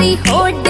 Hold. Oh,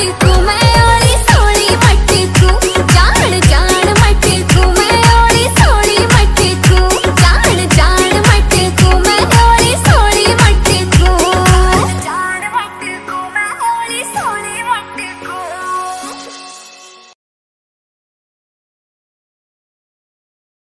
see through